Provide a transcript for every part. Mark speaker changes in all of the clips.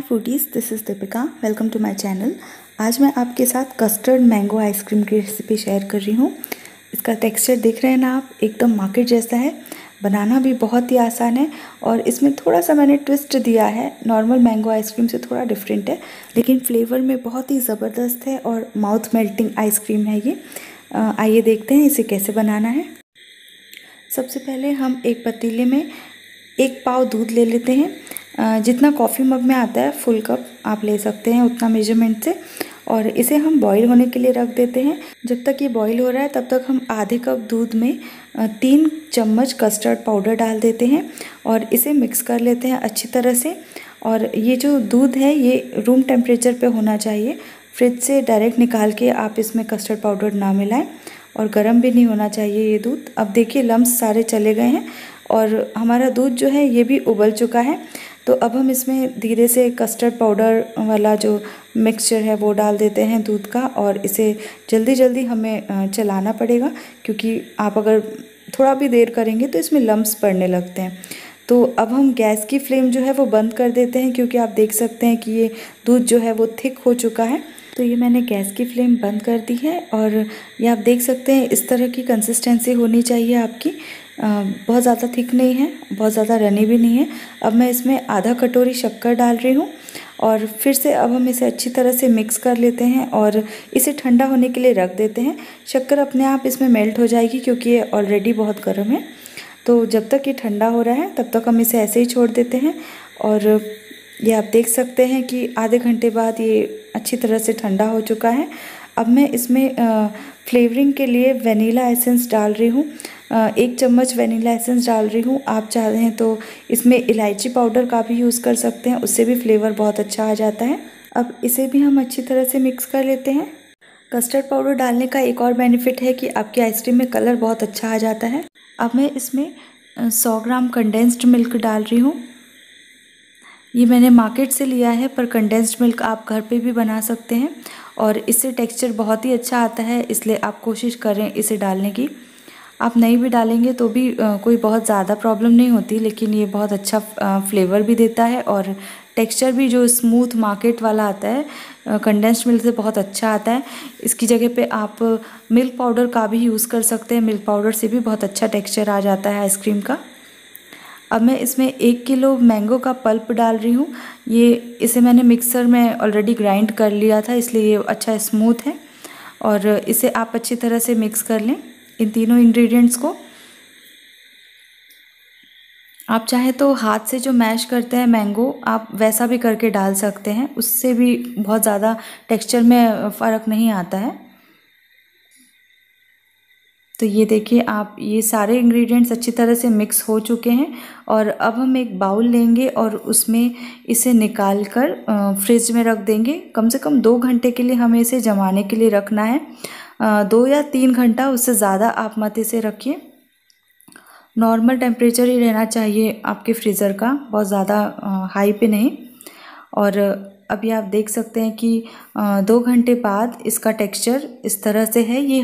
Speaker 1: Foodies this is Deepika welcome to my channel आज मैं आपके साथ कस्टर्ड मैंगो आइसक्रीम की रेसिपी शेयर कर रही हूँ। इसका टेक्सचर देख रहे हैं ना आप? एकदम मार्केट जैसा है। बनाना भी बहुत ही आसान है और इसमें थोड़ा सा मैंने ट्विस्ट दिया है। नॉर्मल मैंगो आइसक्रीम से थोड़ा डिफरेंट है। लेकिन फ्लेवर में बहुत ही ज़बरदस्त है और माउथ मेल्टिंग आइसक्रीम है ये। आइए देखते हैं इसे कैसे बनाना है। सबसे पहले हम एक पतीले में एक पाव दूध ले लेते हैं। जितना कॉफ़ी मग में आता है फुल कप आप ले सकते हैं उतना मेज़रमेंट से। और इसे हम बॉईल होने के लिए रख देते हैं। जब तक ये बॉईल हो रहा है, तब तक हम आधे कप दूध में तीन चम्मच कस्टर्ड पाउडर डाल देते हैं और इसे मिक्स कर लेते हैं अच्छी तरह से। और ये जो दूध है, ये रूम टेम्परेचर पे होना चाहिए। फ्रिज से डायरेक्ट निकाल के आप इसमें कस्टर्ड पाउडर ना मिलाएँ और गर्म भी नहीं होना चाहिए ये दूध। अब देखिए लम्स सारे चले गए हैं और हमारा दूध जो है, ये भी उबल चुका है। तो अब हम इसमें धीरे से कस्टर्ड पाउडर वाला जो मिक्सचर है वो डाल देते हैं दूध का और इसे जल्दी जल्दी हमें चलाना पड़ेगा क्योंकि आप अगर थोड़ा भी देर करेंगे तो इसमें लम्स पड़ने लगते हैं। तो अब हम गैस की फ्लेम जो है वो बंद कर देते हैं क्योंकि आप देख सकते हैं कि ये दूध जो है वो थिक हो चुका है। तो ये मैंने गैस की फ्लेम बंद कर दी है और ये आप देख सकते हैं इस तरह की कंसिस्टेंसी होनी चाहिए आपकी। बहुत ज़्यादा थिक नहीं है, बहुत ज़्यादा रनी भी नहीं है। अब मैं इसमें आधा कटोरी शक्कर डाल रही हूँ और फिर से अब हम इसे अच्छी तरह से मिक्स कर लेते हैं और इसे ठंडा होने के लिए रख देते हैं। शक्कर अपने आप इसमें मेल्ट हो जाएगी क्योंकि ये ऑलरेडी बहुत गर्म है। तो जब तक ये ठंडा हो रहा है, तब तक हम इसे ऐसे ही छोड़ देते हैं और ये आप देख सकते हैं कि आधे घंटे बाद ये अच्छी तरह से ठंडा हो चुका है। अब मैं इसमें फ्लेवरिंग के लिए वनीला एसेंस डाल रही हूँ। एक चम्मच वनीला एसेंस डाल रही हूँ। आप चाहें तो इसमें इलायची पाउडर का भी यूज़ कर सकते हैं। उससे भी फ्लेवर बहुत अच्छा आ जाता है। अब इसे भी हम अच्छी तरह से मिक्स कर लेते हैं। कस्टर्ड पाउडर डालने का एक और बेनिफिट है कि आपकी आइसक्रीम में कलर बहुत अच्छा आ जाता है। अब मैं इसमें सौ ग्राम कंडेंस्ड मिल्क डाल रही हूँ। ये मैंने मार्केट से लिया है, पर कंडेंस्ड मिल्क आप घर पे भी बना सकते हैं। और इससे टेक्सचर बहुत ही अच्छा आता है, इसलिए आप कोशिश करें इसे डालने की। आप नहीं भी डालेंगे तो भी कोई बहुत ज़्यादा प्रॉब्लम नहीं होती, लेकिन ये बहुत अच्छा फ्लेवर भी देता है और टेक्सचर भी जो स्मूथ मार्केट वाला आता है कंडेंस्ड मिल्क से बहुत अच्छा आता है। इसकी जगह पे आप मिल्क पाउडर का भी यूज़ कर सकते हैं, मिल्क पाउडर से भी बहुत अच्छा टेक्सचर आ जाता है आइसक्रीम का। अब मैं इसमें एक किलो मैंगो का पल्प डाल रही हूँ, ये, इसे मैंने मिक्सर में ऑलरेडी ग्राइंड कर लिया था, इसलिए ये अच्छा स्मूथ है और इसे आप अच्छी तरह से मिक्स कर लें। इन तीनों इंग्रेडिएंट्स को। आप चाहे तो हाथ से जो मैश करते हैं मैंगो आप वैसा भी करके डाल सकते हैं। उससे भी बहुत ज़्यादा टेक्सचर में फ़र्क नहीं आता है। तो ये देखिए, आप ये सारे इंग्रेडिएंट्स अच्छी तरह से मिक्स हो चुके हैं और अब हम एक बाउल लेंगे और उसमें इसे निकाल कर फ्रिज में रख देंगे। कम से कम दो घंटे के लिए हमें इसे जमाने के लिए रखना है। दो या तीन घंटा उससे ज़्यादा आप मत इसे रखिए। नॉर्मल टेम्परेचर ही रहना चाहिए आपके फ्रीज़र का, बहुत ज़्यादा हाई पे नहीं। और अभी आप देख सकते हैं कि दो घंटे बाद इसका टेक्सचर इस तरह से है। ये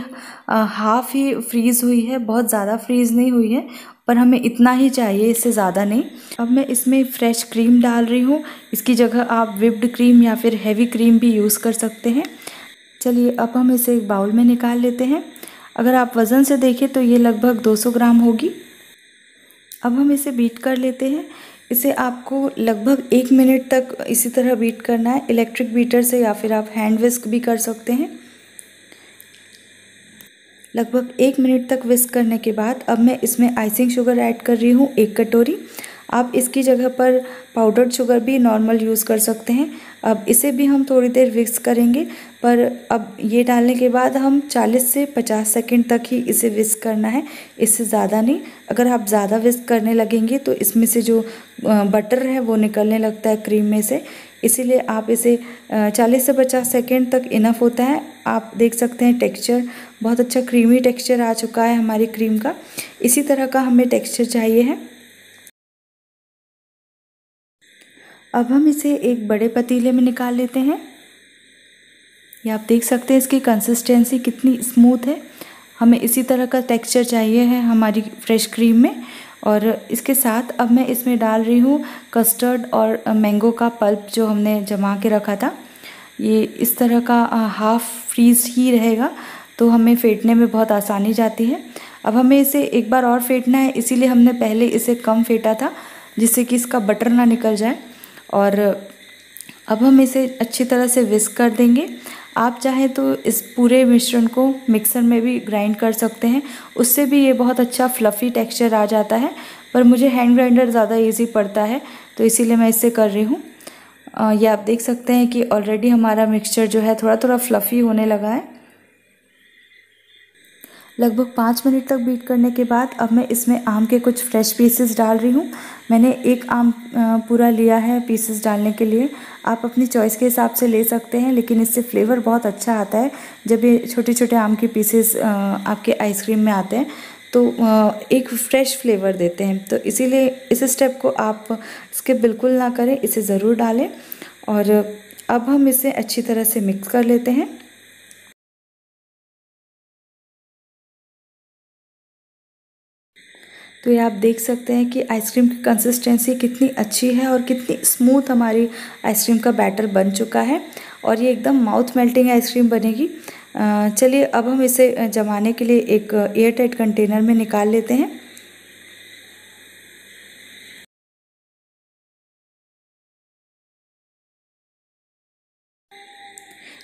Speaker 1: हाफ़ ही फ्रीज़ हुई है, बहुत ज़्यादा फ्रीज़ नहीं हुई है, पर हमें इतना ही चाहिए, इससे ज़्यादा नहीं। अब मैं इसमें फ़्रेश क्रीम डाल रही हूँ। इसकी जगह आप विप्ड क्रीम या फिर हैवी क्रीम भी यूज़ कर सकते हैं। चलिए अब हम इसे एक बाउल में निकाल लेते हैं। अगर आप वज़न से देखें तो ये लगभग 200 ग्राम होगी। अब हम इसे बीट कर लेते हैं। इसे आपको लगभग एक मिनट तक इसी तरह बीट करना है। इलेक्ट्रिक बीटर से या फिर आप हैंड विस्क भी कर सकते हैं। लगभग एक मिनट तक विस्क करने के बाद अब मैं इसमें आइसिंग शुगर ऐड कर रही हूँ, एक कटोरी। आप इसकी जगह पर पाउडर्ड शुगर भी नॉर्मल यूज़ कर सकते हैं। अब इसे भी हम थोड़ी देर विक्स करेंगे, पर अब ये डालने के बाद हम 40 से 50 सेकंड तक ही इसे विस्क करना है। इससे ज़्यादा नहीं, अगर आप ज़्यादा विस्क करने लगेंगे तो इसमें से जो बटर है वो निकलने लगता है क्रीम में से। इसीलिए आप इसे 40 से 50 सेकंड तक इनफ होता है। आप देख सकते हैं टेक्सचर बहुत अच्छा क्रीमी टेक्सचर आ चुका है हमारी क्रीम का। इसी तरह का हमें टेक्सचर चाहिए है। अब हम इसे एक बड़े पतीले में निकाल लेते हैं। ये आप देख सकते हैं इसकी कंसिस्टेंसी कितनी स्मूथ है। हमें इसी तरह का टेक्सचर चाहिए है हमारी फ्रेश क्रीम में। और इसके साथ अब मैं इसमें डाल रही हूँ कस्टर्ड और मैंगो का पल्प जो हमने जमा के रखा था। ये इस तरह का हाफ़ फ्रीज ही रहेगा तो हमें फेंटने में बहुत आसानी जाती है। अब हमें इसे एक बार और फेंटना है, इसीलिए हमने पहले इसे कम फेंटा था, जिससे कि इसका बटर ना निकल जाए। और अब हम इसे अच्छी तरह से विस्क कर देंगे। आप चाहें तो इस पूरे मिश्रण को मिक्सर में भी ग्राइंड कर सकते हैं। उससे भी ये बहुत अच्छा फ्लफ़ी टेक्सचर आ जाता है, पर मुझे हैंड ग्राइंडर ज़्यादा इजी पड़ता है तो इसीलिए मैं इससे कर रही हूँ। ये आप देख सकते हैं कि ऑलरेडी हमारा मिक्सचर जो है थोड़ा थोड़ा फ्लफ़ी होने लगा है। लगभग पाँच मिनट तक बीट करने के बाद अब मैं इसमें आम के कुछ फ्रेश पीसेस डाल रही हूँ। मैंने एक आम पूरा लिया है पीसेस डालने के लिए। आप अपनी चॉइस के हिसाब से ले सकते हैं, लेकिन इससे फ्लेवर बहुत अच्छा आता है। जब ये छोटे छोटे आम के पीसेस आपके आइसक्रीम में आते हैं तो एक फ्रेश फ्लेवर देते हैं। तो इसीलिए इस स्टेप को आप इसके बिल्कुल ना करें, इसे ज़रूर डालें। और अब हम इसे अच्छी तरह से मिक्स कर लेते हैं। तो ये आप देख सकते हैं कि आइसक्रीम की कंसिस्टेंसी कितनी अच्छी है और कितनी स्मूथ हमारी आइसक्रीम का बैटर बन चुका है और ये एकदम माउथ मेल्टिंग आइसक्रीम बनेगी। चलिए अब हम इसे जमाने के लिए एक एयर टाइट कंटेनर में निकाल लेते हैं।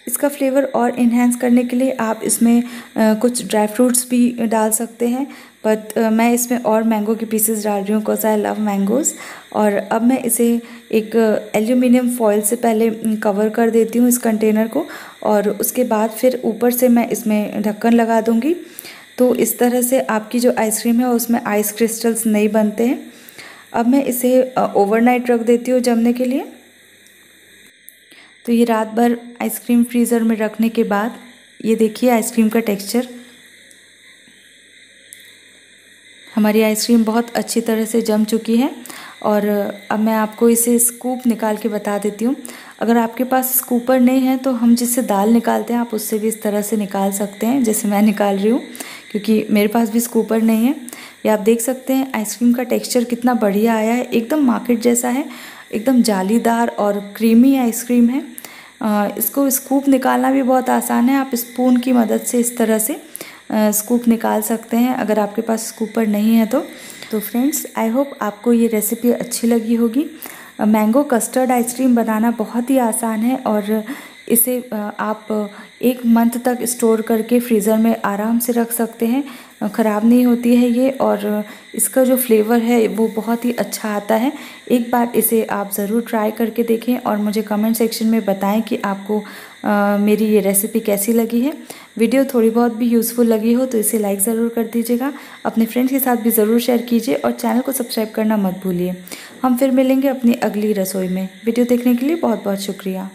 Speaker 1: इसका फ्लेवर और इन्हेंस करने के लिए आप इसमें कुछ ड्राई फ्रूट्स भी डाल सकते हैं। बट मैं इसमें और मैंगो के पीसेस डाल रही हूँ बिकॉज़ आई लव मैंगोज़ और अब मैं इसे एक एल्यूमिनियम फॉयल से पहले कवर कर देती हूँ इस कंटेनर को। और उसके बाद फिर ऊपर से मैं इसमें ढक्कन लगा दूँगी। तो इस तरह से आपकी जो आइसक्रीम है उसमें आइस क्रिस्टल्स नहीं बनते हैं। अब मैं इसे ओवरनाइट रख देती हूँ जमने के लिए। तो ये रात भर आइसक्रीम फ्रीज़र में रखने के बाद, ये देखिए आइसक्रीम का टेक्सचर। हमारी आइसक्रीम बहुत अच्छी तरह से जम चुकी है और अब मैं आपको इसे स्कूप निकाल के बता देती हूँ। अगर आपके पास स्कूपर नहीं है तो हम जिससे दाल निकालते हैं, आप उससे भी इस तरह से निकाल सकते हैं, जैसे मैं निकाल रही हूँ, क्योंकि मेरे पास भी स्कूपर नहीं है। ये आप देख सकते हैं, आइसक्रीम का टेक्सचर कितना बढ़िया आया है, एकदम मार्केट जैसा है, एकदम जालीदार और क्रीमी आइसक्रीम है। इसको स्कूप निकालना भी बहुत आसान है। आप स्पून की मदद से इस तरह से स्कूप निकाल सकते हैं। अगर आपके पास स्कूपर नहीं है तो। तो फ्रेंड्स आई होप आपको ये रेसिपी अच्छी लगी होगी। मैंगो कस्टर्ड आइसक्रीम बनाना बहुत ही आसान है और इसे आप एक मंथ तक स्टोर करके फ्रीज़र में आराम से रख सकते हैं। ख़राब नहीं होती है ये और इसका जो फ्लेवर है वो बहुत ही अच्छा आता है। एक बार इसे आप ज़रूर ट्राई करके देखें और मुझे कमेंट सेक्शन में बताएँ कि आपको आ, मेरी ये रेसिपी कैसी लगी है। वीडियो थोड़ी बहुत भी यूज़फुल लगी हो तो इसे लाइक ज़रूर कर दीजिएगा। अपने फ्रेंड्स के साथ भी ज़रूर शेयर कीजिए और चैनल को सब्सक्राइब करना मत भूलिए। हम फिर मिलेंगे अपनी अगली रसोई में। वीडियो देखने के लिए बहुत बहुत शुक्रिया।